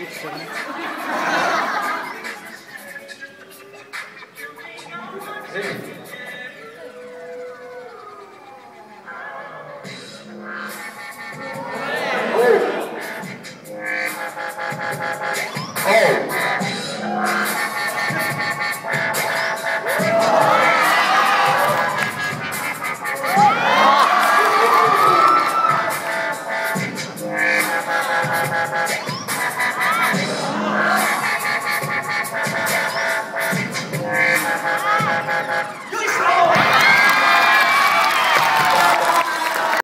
egípcio, né? Sim.